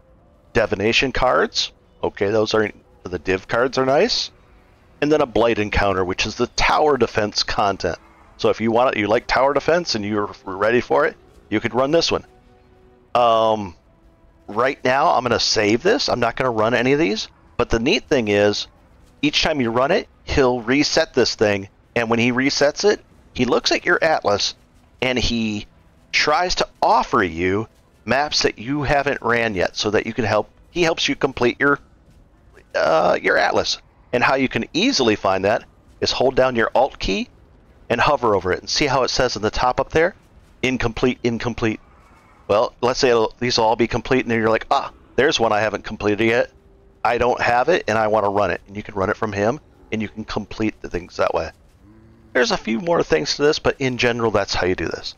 divination cards. Okay, those are the div cards are nice. And then a blight encounter, which is the tower defense content. So if you want it, you like tower defense and you're ready for it, you could run this one. Um, right now, I'm going to save this. I'm not going to run any of these. But the neat thing is, each time you run it, he'll reset this thing. And when he resets it, he looks at your atlas and he tries to offer you maps that you haven't ran yet so that you can help he helps you complete your uh, your atlas and how you can easily find that is hold down your alt key and hover over it and see how it says in the top up there incomplete incomplete well let's say these will all be complete and then you're like ah there's one i haven't completed yet i don't have it and i want to run it and you can run it from him and you can complete the things that way there's a few more things to this but in general that's how you do this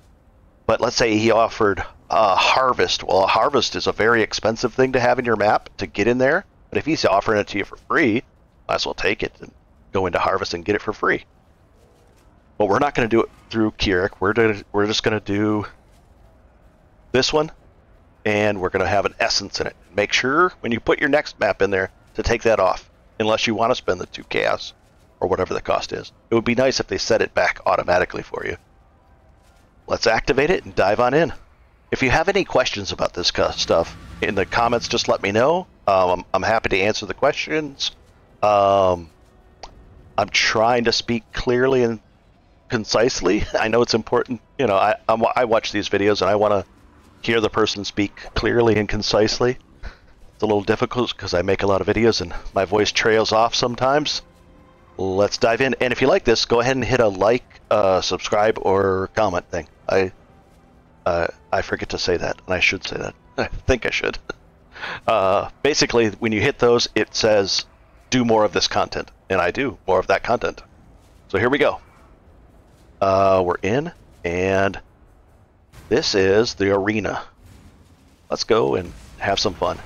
but let's say he offered a harvest. Well, a harvest is a very expensive thing to have in your map to get in there. But if he's offering it to you for free, might as well take it and go into harvest and get it for free. But we're not going to do it through Kirac. We're we're just going to do this one, and we're going to have an essence in it. Make sure when you put your next map in there to take that off, unless you want to spend the two chaos or whatever the cost is. It would be nice if they set it back automatically for you. Let's activate it and dive on in. If you have any questions about this stuff in the comments, just let me know. Um, I'm, happy to answer the questions. Um, I'm trying to speak clearly and concisely. [LAUGHS] I know it's important. You know, I, I'm, I watch these videos and I want to hear the person speak clearly and concisely. It's a little difficult because I make a lot of videos and my voice trails off sometimes. Let's dive in. And if you like this, go ahead and hit a like, uh, subscribe, or comment thing. I uh, I forget to say that, and I should say that. [LAUGHS] I think I should. [LAUGHS] Uh, basically, when you hit those, it says do more of this content, and I do more of that content. So here we go. Uh, we're in, and this is the arena. Let's go and have some fun.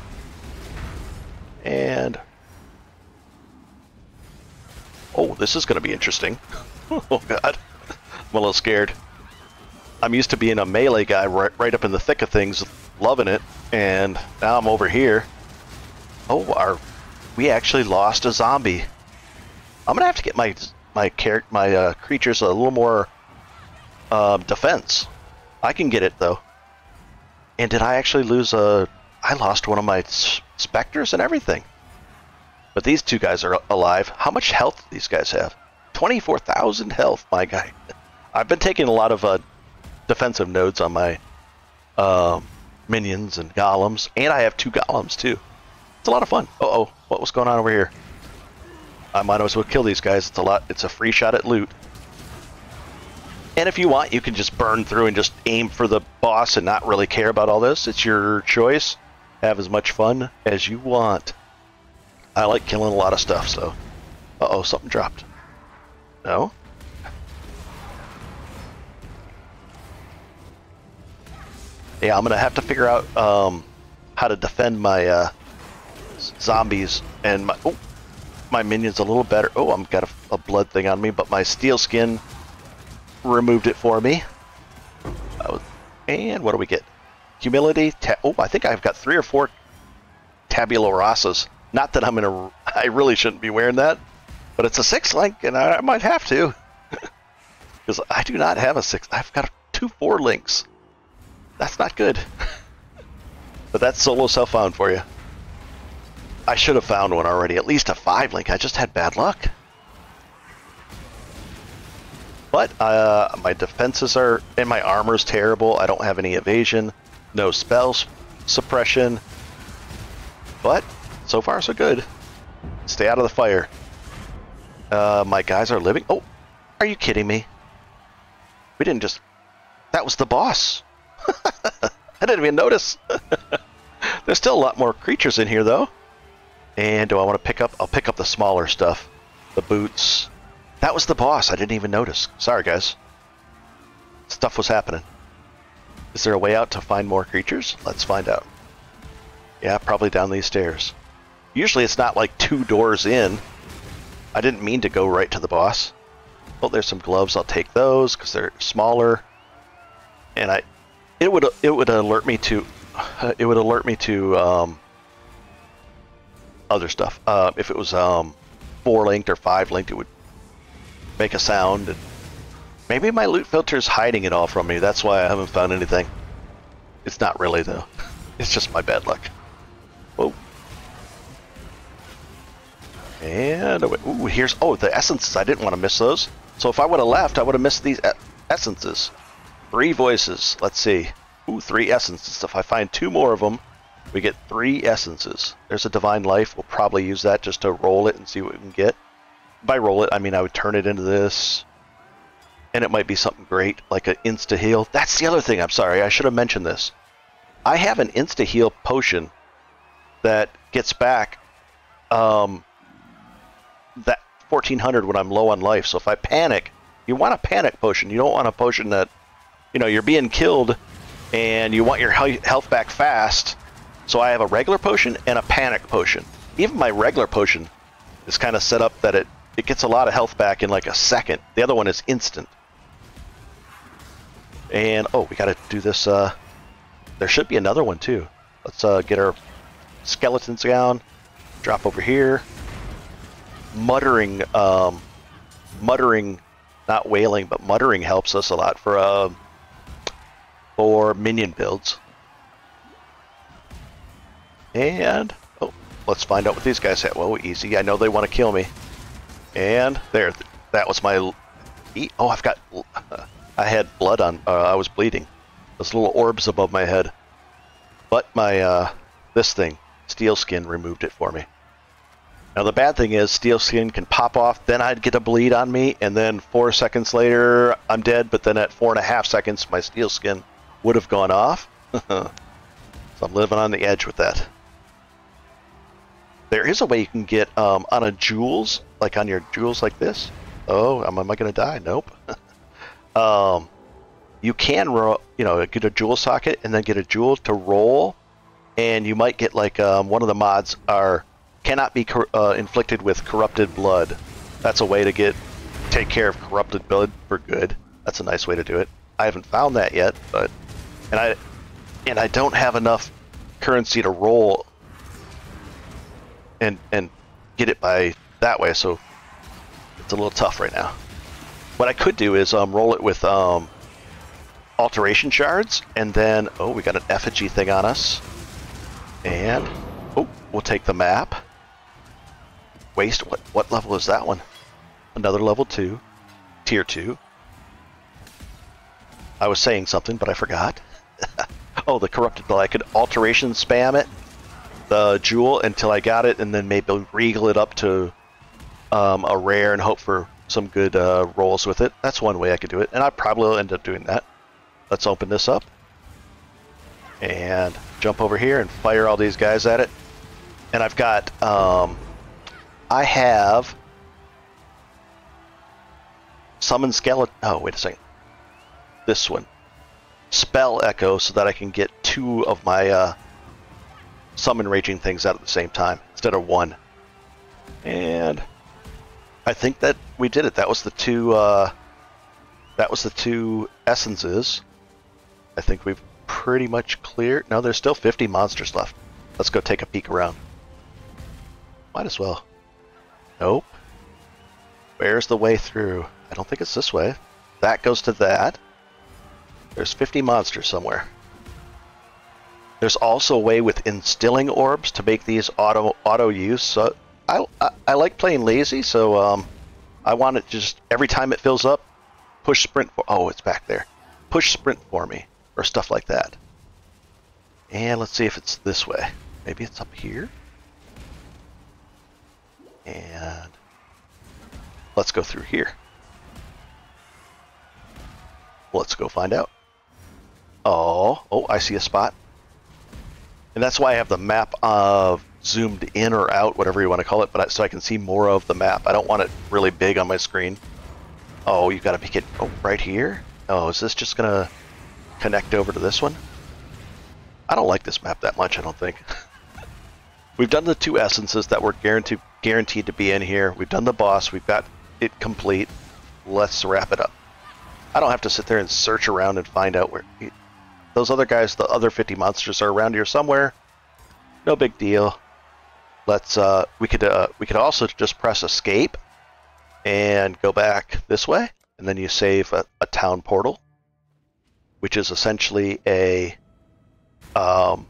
And oh, this is going to be interesting. [LAUGHS] oh God, I'm a little scared. I'm used to being a melee guy right, right up in the thick of things, loving it, and now I'm over here. Oh, our we actually lost a zombie. I'm gonna have to get my my character my uh, creatures a little more uh, defense. I can get it though. And did I actually lose a? I lost one of my specters and everything. But these two guys are alive. How much health these guys have? Twenty-four thousand health, my guy. [LAUGHS] I've been taking a lot of uh, defensive nodes on my uh, minions and golems, and I have two golems too. It's a lot of fun. Uh oh, what was going on over here? I might as well kill these guys. It's a lot. It's a free shot at loot. And if you want, you can just burn through and just aim for the boss and not really care about all this. It's your choice. Have as much fun as you want. I like killing a lot of stuff, so. Uh oh, something dropped. No? Yeah, I'm gonna have to figure out um, how to defend my uh, zombies and my oh, my minions a little better. Oh, I'm got a, a, blood thing on me, but my steel skin removed it for me. Uh, and what do we get? Humility. oh, I think I've got three or four tabula rasas. Not that I'm gonna. [LAUGHS] I really shouldn't be wearing that, but it's a six link, and I, I might have to [LAUGHS] because I do not have a six. I've got two four links. That's not good. [LAUGHS] but that's solo self-found for you. I should have found one already. At least a 5 link. I just had bad luck. But uh, my defenses are... And my armor's terrible. I don't have any evasion. No spells suppression. But so far so good. Stay out of the fire. Uh, my guys are living... Oh, are you kidding me? We didn't just... That was the boss. [LAUGHS] I didn't even notice. [LAUGHS] There's still a lot more creatures in here, though. And do I want to pick up? I'll pick up the smaller stuff. The boots. That was the boss. I didn't even notice. Sorry, guys. Stuff was happening. Is there a way out to find more creatures? Let's find out. Yeah, probably down these stairs. Usually it's not like two doors in. I didn't mean to go right to the boss. Oh, there's some gloves. I'll take those because they're smaller. And I, it would it would alert me to, [SIGHS] it would alert me to um, other stuff. Uh, if it was um, four linked or five linked, it would make a sound. And maybe my loot filter is hiding it all from me. That's why I haven't found anything. It's not really though. [LAUGHS] It's just my bad luck. Whoa. And oh, ooh, here's oh the essences. I didn't want to miss those. So if I would have left, I would have missed these essences. Three voices. Let's see. Ooh, three essences. If I find two more of them, we get three essences. There's a divine life. We'll probably use that just to roll it and see what we can get. By roll it, I mean I would turn it into this. And it might be something great, like an insta heal. That's the other thing. I'm sorry. I should have mentioned this. I have an insta heal potion that gets back um, that 1400 when I'm low on life. So if I panic, you want a panic potion. You don't want a potion that, you know, you're being killed and you want your health back fast. So I have a regular potion and a panic potion. Even my regular potion is kind of set up that it, it gets a lot of health back in like a second. The other one is instant. And, oh, we got to do this. Uh, there should be another one too. Let's uh, get our skeletons down. Drop over here muttering, um, muttering, not wailing, but muttering helps us a lot for uh, for minion builds. And oh, let's find out what these guys have. Well, easy. I know they want to kill me. And there, that was my. Oh, I've got. I had blood on. Uh, I was bleeding. Those little orbs above my head. But my uh, this thing, steel skin, removed it for me. Now the bad thing is steel skin can pop off, then I'd get a bleed on me, and then four seconds later I'm dead, but then at four and a half seconds my steel skin would have gone off. [LAUGHS] so I'm living on the edge with that. There is a way you can get um, on a jewels, like on your jewels like this. Oh, am, am I going to die? Nope. [LAUGHS] um, you can, you know, get a jewel socket and then get a jewel to roll, and you might get like um, one of the mods are cannot be uh, inflicted with corrupted blood. That's a way to get take care of corrupted blood for good. That's a nice way to do it. I haven't found that yet, but and I and I don't have enough currency to roll and and get it by that way, so it's a little tough right now. What I could do is um, roll it with um, alteration shards, and then oh, we got an effigy thing on us, and oh, we'll take the map. Waste, what, what level is that one? Another level 2. Tier 2. I was saying something, but I forgot. [LAUGHS] oh, the corrupted. I could alteration spam it, the jewel, until I got it, and then maybe regal it up to um, a rare and hope for some good uh, rolls with it. That's one way I could do it, and I probably will end up doing that. Let's open this up. And jump over here and fire all these guys at it. And I've got um, I have summon skeleton. Oh, wait a second. This one. Spell echo so that I can get two of my uh, summon raging things out at the same time instead of one. And I think that we did it. That was the two. Uh, that was the two essences. I think we've pretty much cleared. No, there's still 50 monsters left. Let's go take a peek around. Might as well. Nope. Where's the way through? I don't think it's this way. That goes to that. There's 50 monsters somewhere. There's also a way with instilling orbs to make these auto auto use. So I, I, I like playing lazy, so um, I want it just every time it fills up, push sprint. For, oh, it's back there. Push sprint for me or stuff like that. And let's see if it's this way. Maybe it's up here. And let's go through here. Let's go find out. Oh, oh, I see a spot. And that's why I have the map of zoomed in or out, whatever you want to call it, but I, so I can see more of the map. I don't want it really big on my screen. Oh, you've got to make it oh, right here. Oh, is this just gonna connect over to this one? I don't like this map that much. I don't think. [LAUGHS] We've done the two essences that were guaranteed guaranteed to be in here. We've done the boss. We've got it complete. let's wrap it up. I don't have to sit there and search around and find out where those other guys, the other 50 monsters, are around here somewhere. No big deal. Let's. Uh, we could. Uh, we could also just press escape and go back this way, and then you save a, a town portal, which is essentially a um,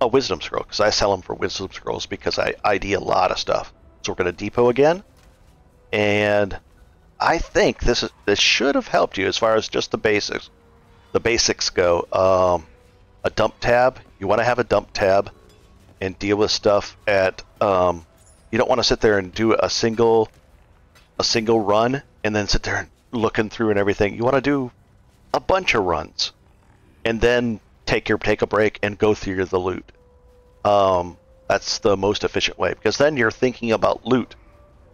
a wisdom scroll because I sell them for wisdom scrolls because I ID a lot of stuff. So we're going to depot again, and I think this is this should have helped you as far as just the basics. The basics go. Um, a dump tab. You want to have a dump tab and deal with stuff at. Um, you don't want to sit there and do a single a single run and then sit there and looking through and everything. You want to do a bunch of runs and then take your take a break and go through the loot. Um, that's the most efficient way because then you're thinking about loot.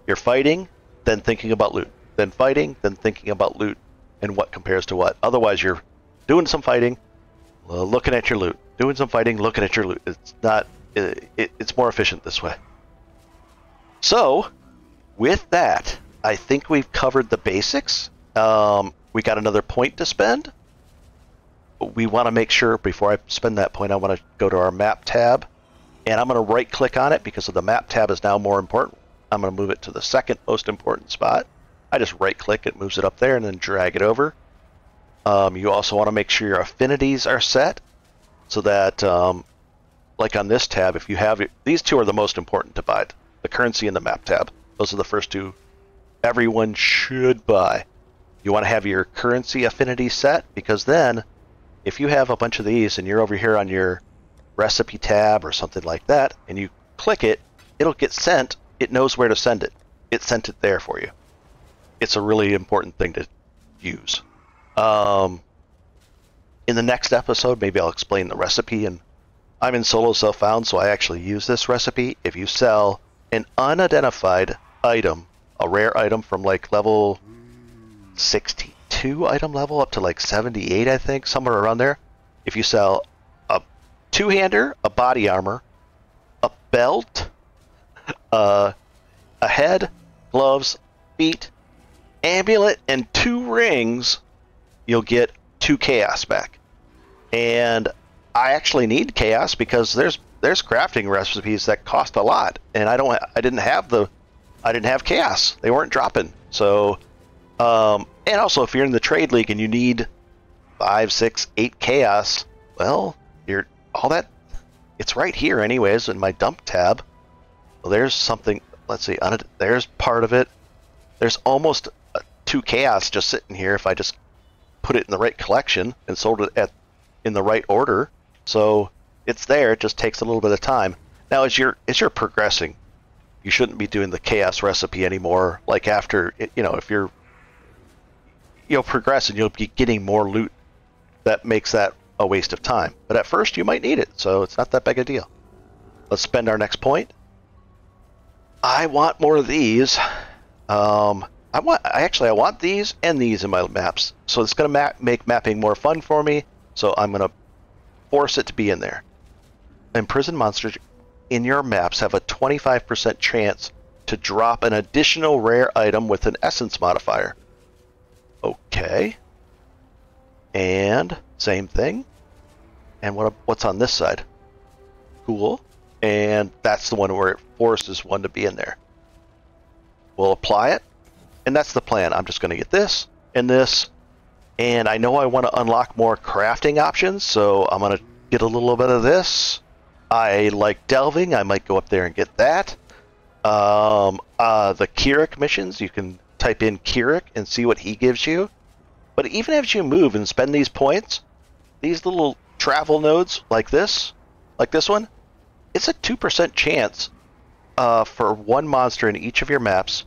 You're fighting, then thinking about loot, then fighting, then thinking about loot and what compares to what. Otherwise, you're doing some fighting, uh, looking at your loot, doing some fighting, looking at your loot. It's not. It, it, it's more efficient this way. So, with that, I think we've covered the basics. Um, we got another point to spend. We want to make sure before I spend that point, I want to go to our map tab, and I'm going to right click on it because the map tab is now more important. I'm going to move it to the second most important spot. I just right click it, moves it up there, and then drag it over. Um, you also want to make sure your affinities are set so that, um, like on this tab, if you have these two are the most important to buy the currency and the map tab. Those are the first two everyone should buy. You want to have your currency affinity set because then if you have a bunch of these and you're over here on your recipe tab or something like that and you click it, it'll get sent. It knows where to send it. It sent it there for you. It's a really important thing to use. Um, in the next episode, maybe I'll explain the recipe. And I'm in solo self found, so I actually use this recipe. If you sell an unidentified item a rare item from like level 62 item level up to like 78, I think, somewhere around there. If you sell a two-hander, a body armor, a belt, uh, a head, gloves, feet, amulet, and two rings, you'll get two chaos back. And I actually need chaos because there's there's crafting recipes that cost a lot, and I don't I didn't have the I didn't have chaos. They weren't dropping. So, um, and also if you're in the trade league and you need five, six, eight chaos, well, you're all that. It's right here, anyways, in my dump tab. Well, there's something. Let's see. There's part of it. There's almost two chaos just sitting here if I just put it in the right collection and sold it at in the right order. So it's there. It just takes a little bit of time. Now, as you're as you're progressing, you shouldn't be doing the chaos recipe anymore. Like after, you know, if you're, you'll progress and you'll be getting more loot, that makes that a waste of time. But at first, you might need it, so it's not that big a deal. Let's spend our next point. I want more of these. Um, I want, I actually, I want these and these in my maps. So it's going to map, make mapping more fun for me. So I'm going to force it to be in there. Imprisoned monsters in your maps have a 25% chance to drop an additional rare item with an essence modifier. Okay. And same thing. And what what's on this side? Cool. And that's the one where it forces one to be in there. We'll apply it. And that's the plan. I'm just going to get this and this. And I know I want to unlock more crafting options, so I'm going to get a little bit of this I like delving. I might go up there and get that. Um, uh, the Kirac missions, you can type in Kirac and see what he gives you. But even as you move and spend these points, these little travel nodes like this, like this one, it's a 2% chance uh, for one monster in each of your maps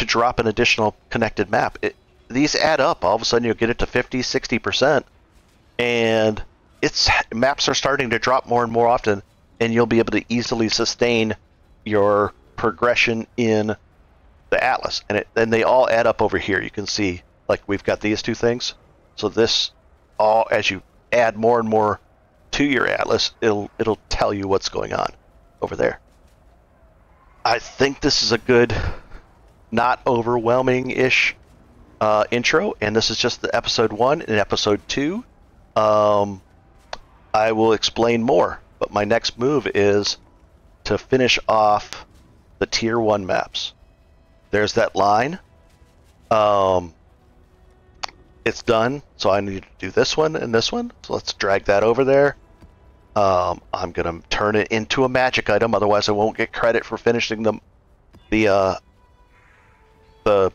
to drop an additional connected map. It, these add up. All of a sudden, you'll get it to 50, 60%. And its maps are starting to drop more and more often, and you'll be able to easily sustain your progression in the atlas. And and they all add up over here. You can see like we've got these two things. So this all as you add more and more to your atlas, it'll it'll tell you what's going on over there. I think this is a good not overwhelming ish uh, intro, and this is just the episode one and episode two. Um, I will explain more, but my next move is to finish off the tier one maps. There's that line. Um, it's done, so I need to do this one and this one. So let's drag that over there. Um, I'm gonna turn it into a magic item, otherwise I won't get credit for finishing the the uh, the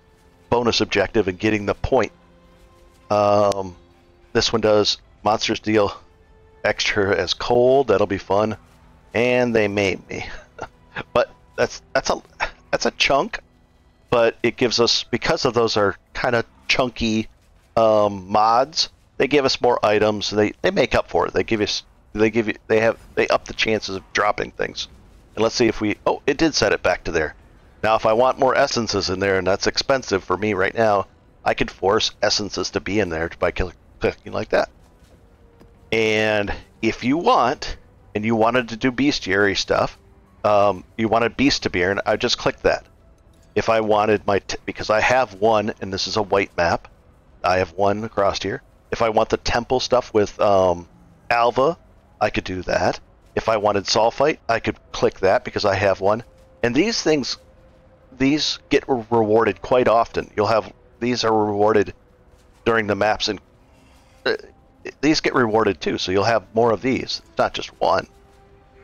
bonus objective and getting the point. Um, this one does monsters deal extra as cold. That'll be fun, and they made me, [LAUGHS] but that's that's a that's a chunk. But it gives us because of those are kind of chunky um, mods. They give us more items. They they make up for it. They give us they give you they have they up the chances of dropping things. And let's see if we oh it did set it back to there. Now if I want more essences in there and that's expensive for me right now, I could force essences to be in there by clicking like that. And if you want, and you wanted to do bestiary stuff, um, you wanted beast to be and I just click that. If I wanted my, because I have one, and this is a white map, I have one across here. If I want the temple stuff with um, Alva, I could do that. If I wanted Sulfite, I could click that because I have one. And these things, these get rewarded quite often. You'll have these are rewarded during the maps, and uh, these get rewarded too. So you'll have more of these, not just one.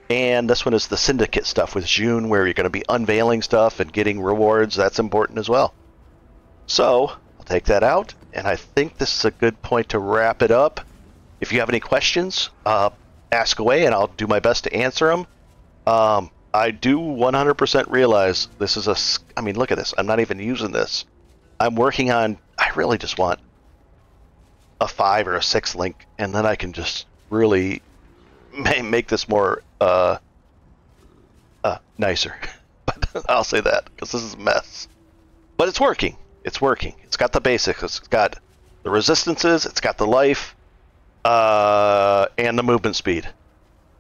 And this one is the syndicate stuff with Jun, where you're going to be unveiling stuff and getting rewards. That's important as well. So I'll take that out, and I think this is a good point to wrap it up. If you have any questions, uh, ask away, and I'll do my best to answer them. Um, I do 100% realize this is a. I mean, look at this. I'm not even using this. I'm working on. I really just want a five or a six link, and then I can just really [LAUGHS] make this more uh, uh, nicer. [LAUGHS] but [LAUGHS] I'll say that because this is a mess. But it's working. It's working. It's got the basics. It's got the resistances. It's got the life uh, and the movement speed.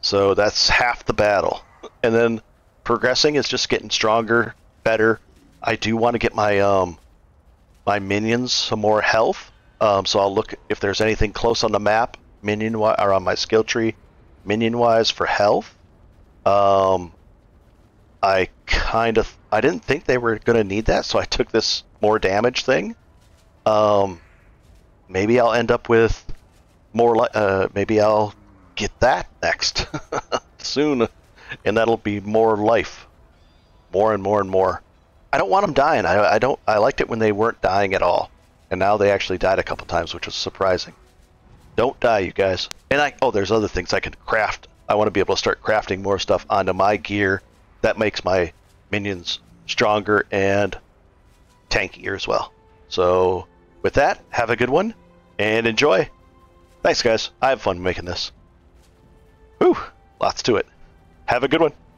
So that's half the battle. And then progressing is just getting stronger, better. I do want to get my um my minions some more health. Um, so I'll look if there's anything close on the map, minion or on my skill tree, minion wise for health. Um, I kind of I didn't think they were going to need that, so I took this more damage thing. Um, maybe I'll end up with more uh, maybe I'll get that next [LAUGHS] soon, and that'll be more life, more and more and more. I don't want them dying. I, I don't. I liked it when they weren't dying at all, and now they actually died a couple times, which was surprising. Don't die, you guys. And I oh, there's other things I can craft. I want to be able to start crafting more stuff onto my gear. That makes my minions stronger and tankier as well. So with that, have a good one and enjoy. Thanks, guys. I have fun making this. Whew, lots to it. Have a good one.